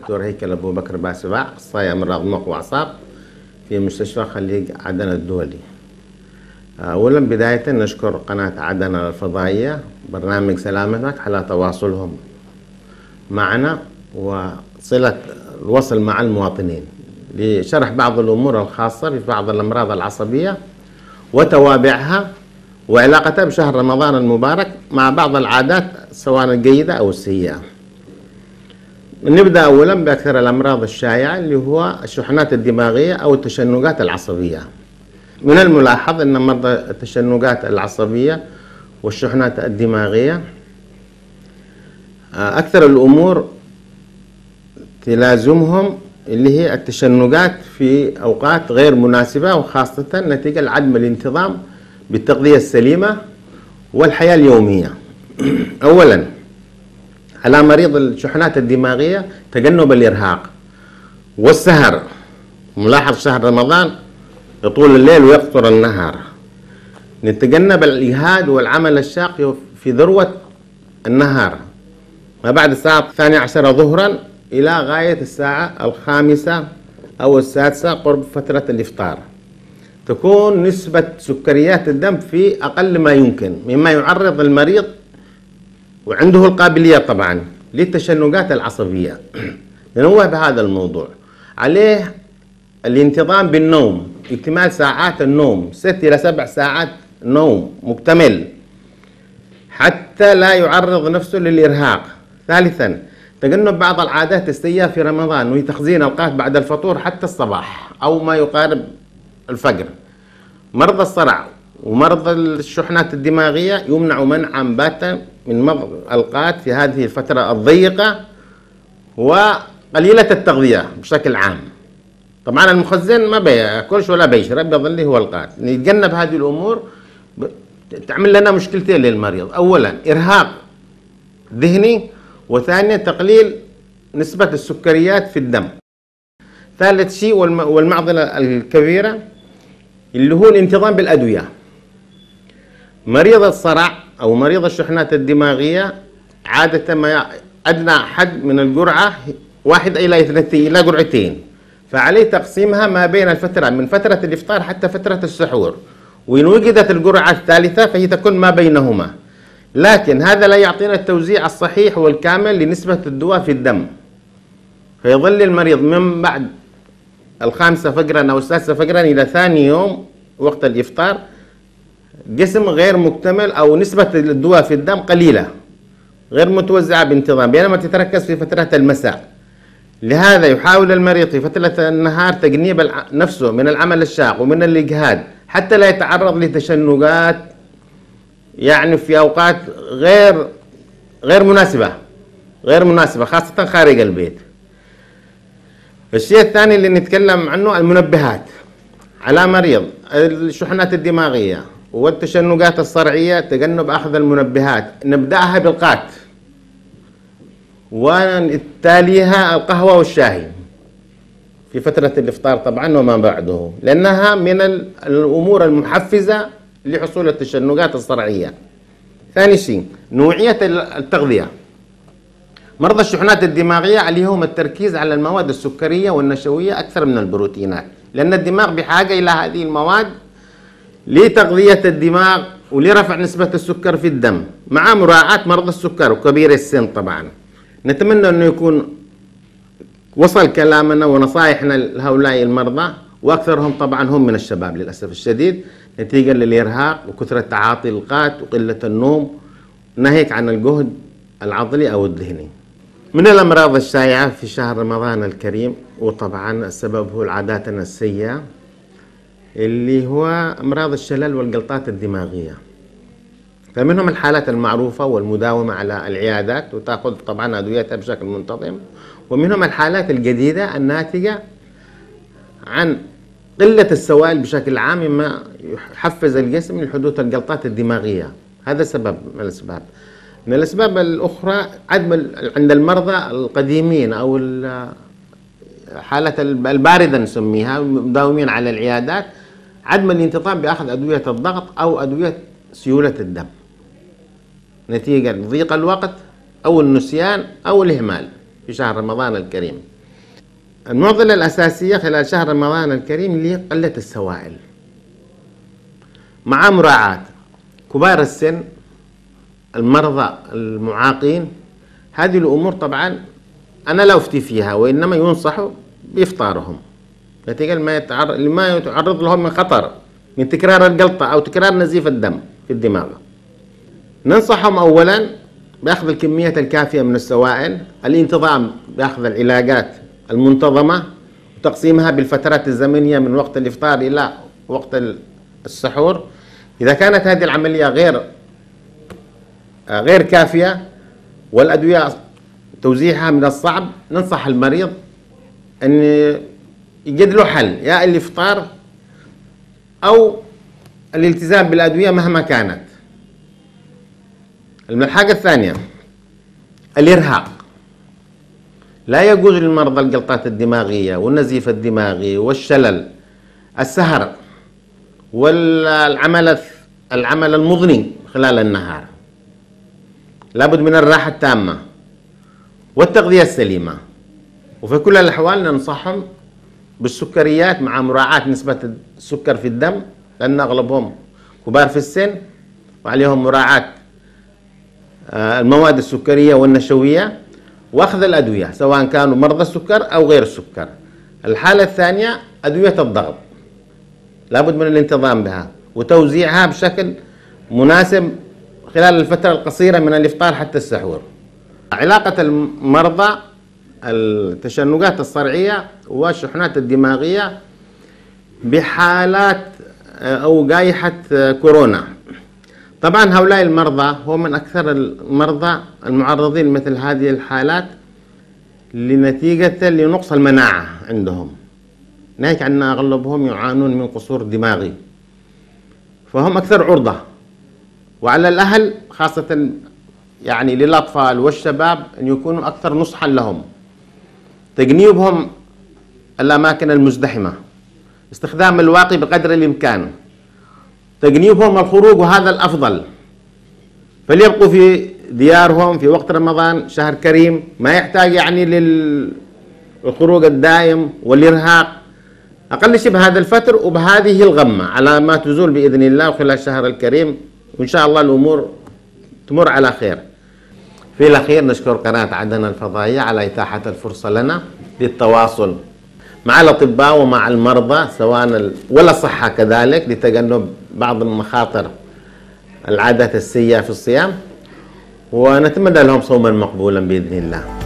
الرحمن الرحيم دكتور هيكل أبو بكر باسبع أخصائي أمراض مخ وأعصاب في مستشفى خليج عدن الدولي. أولا بداية نشكر قناة عدن الفضائية برنامج سلامتك على تواصلهم معنا وصلة الوصل مع المواطنين. لشرح بعض الأمور الخاصة في بعض الأمراض العصبية وتوابعها وعلاقتها بشهر رمضان المبارك مع بعض العادات سواء الجيدة أو السيئة. نبدأ أولا بأكثر الأمراض الشائعة اللي هو الشحنات الدماغية أو التشنجات العصبية. من الملاحظ أن مرضى التشنجات العصبية والشحنات الدماغية أكثر الأمور تلازمهم اللي هي التشنجات في أوقات غير مناسبة وخاصة نتيجة لعدم الانتظام بالتغذية السليمة والحياة اليومية. أولا على مريض الشحنات الدماغية تجنب الإرهاق. والسهر ملاحظ شهر رمضان يطول الليل ويقصر النهار. نتجنب الإجهاد والعمل الشاق في ذروة النهار. ما بعد الساعة الثانية عشرة ظهرا إلى غاية الساعة الخامسة أو السادسة قرب فترة الإفطار. تكون نسبة سكريات الدم في أقل ما يمكن مما يعرض المريض وعنده القابلية طبعا للتشنجات العصبية. ننوه بهذا الموضوع. عليه الانتظام بالنوم اكتمال ساعات النوم ست إلى سبع ساعات نوم مكتمل. حتى لا يعرض نفسه للإرهاق. ثالثا تجنب بعض العادات السيئة في رمضان وهي تخزين القات بعد الفطور حتى الصباح أو ما يقارب الفجر. مرضى الصرع ومرضى الشحنات الدماغية يمنع منعا باتا من القات في هذه الفترة الضيقة وقليلة التغذية بشكل عام. طبعا المخزن ما بياكلش ولا بيشرب بيظل هو القات. نتجنب هذه الأمور تعمل لنا مشكلتين للمريض. أولا إرهاق ذهني وثانيا تقليل نسبة السكريات في الدم. ثالث شيء والمعضلة الكبيرة اللي هو الانتظام بالأدوية. مريض الصرع أو مريض الشحنات الدماغية عادة ما أدنى حد من الجرعة واحد إلى اثنتين إلى جرعتين. فعليه تقسيمها ما بين الفترة من فترة الإفطار حتى فترة السحور. وإن وجدت الجرعة الثالثة فهي تكون ما بينهما. لكن هذا لا يعطينا التوزيع الصحيح والكامل لنسبة الدواء في الدم. فيظل المريض من بعد الخامسة فجرا أو السادسة فجرا إلى ثاني يوم وقت الإفطار جسم غير مكتمل أو نسبة الدواء في الدم قليلة غير متوزعة بانتظام بينما تتركز في فترة المساء. لهذا يحاول المريض في فترة النهار تجنيب نفسه من العمل الشاق ومن الإجهاد حتى لا يتعرض لتشنجات يعني في أوقات غير غير مناسبة غير مناسبة خاصة خارج البيت. الشيء الثاني اللي نتكلم عنه المنبهات على مريض الشحنات الدماغية. والتشنجات الصرعية تجنب أخذ المنبهات. نبدأها بالقات. وتاليها القهوة والشاي في فترة الإفطار طبعا وما بعده. لأنها من الأمور المحفزة لحصول التشنجات الصرعية. ثاني شيء نوعية التغذية. مرضى الشحنات الدماغية عليهم التركيز على المواد السكرية والنشوية أكثر من البروتينات. لأن الدماغ بحاجة إلى هذه المواد لتغذية الدماغ ولرفع نسبة السكر في الدم مع مراعاة مرضى السكر وكبير السن طبعا. نتمنى أنه يكون وصل كلامنا ونصائحنا لهؤلاء المرضى وأكثرهم طبعا هم من الشباب للأسف الشديد نتيجة للإرهاق وكثرة تعاطي القات وقلة النوم. ناهيك عن الجهد العضلي أو الذهني. من الأمراض الشائعة في شهر رمضان الكريم وطبعا السبب هو عاداتنا السيئة اللي هو أمراض الشلل والجلطات الدماغية. فمنهم الحالات المعروفة والمداومة على العيادات وتأخذ طبعا أدويتها بشكل منتظم. ومنهم الحالات الجديدة الناتجة عن قلة السوائل بشكل عام مما يحفز الجسم لحدوث الجلطات الدماغية. هذا سبب من الأسباب. من الأسباب الأخرى عدم عند المرضى القديمين أو حالة الباردة نسميها مداومين على العيادات عدم الانتظام بأخذ أدوية الضغط أو أدوية سيولة الدم. نتيجة ضيق الوقت أو النسيان أو الإهمال في شهر رمضان الكريم. المعضلة الأساسية خلال شهر رمضان الكريم اللي هي قلة السوائل. مع مراعاة كبار السن المرضى المعاقين هذه الأمور طبعا أنا لا أفتي فيها وإنما ينصحوا بإفطارهم. نتيجة لما يتعرض لما يتعرض لهم من خطر من تكرار الجلطة أو تكرار نزيف الدم في الدماغ. ننصحهم أولا بأخذ الكمية الكافية من السوائل الانتظام بأخذ العلاجات المنتظمة وتقسيمها بالفترات الزمنية من وقت الإفطار إلى وقت السحور. إذا كانت هذه العملية غير غير كافية والأدوية توزيعها من الصعب ننصح المريض أن يجد له حل يا الإفطار أو الالتزام بالأدوية مهما كانت. الحاجة الثانية الإرهاق. لا يجوز للمرضى الجلطات الدماغية والنزيف الدماغي والشلل السهر والعمل العمل المضني خلال النهار. لابد من الراحة التامة والتغذية السليمة. وفي كل الأحوال ننصحهم بالسكريات مع مراعاة نسبة السكر في الدم لأن أغلبهم كبار في السن وعليهم مراعاة آه، المواد السكرية والنشوية وأخذ الأدوية سواء كانوا مرضى السكر أو غير السكر. الحالة الثانية أدوية الضغط. لابد من الانتظام بها وتوزيعها بشكل مناسب خلال الفترة القصيرة من الإفطار حتى السحور. علاقة المرضى التشنجات الصرعية والشحنات الدماغية بحالات آه، أو جائحة آه، كورونا. طبعا هؤلاء المرضى هو من أكثر المرضى المعرضين لمثل هذه الحالات لنتيجة لنقص المناعة عندهم. ناهيك عن أغلبهم يعانون من قصور دماغي. فهم أكثر عرضة. وعلى الأهل خاصة يعني للأطفال والشباب أن يكونوا أكثر نصحا لهم. تجنيبهم الأماكن المزدحمة استخدام الواقي بقدر الإمكان. تجنيبهم الخروج وهذا الأفضل. فليبقوا في ديارهم في وقت رمضان شهر كريم ما يحتاج يعني للخروج الدائم والإرهاق. أقل شيء بهذا الفتر وبهذه الغمة على ما تزول بإذن الله خلال الشهر الكريم وإن شاء الله الأمور تمر على خير. في الأخير نشكر قناة عدن الفضائية على إتاحة الفرصة لنا للتواصل مع الأطباء ومع المرضى سواء الصحة كذلك لتجنب بعض المخاطر العادات السيئة في الصيام. ونتمنى لهم صوما مقبولا بإذن الله.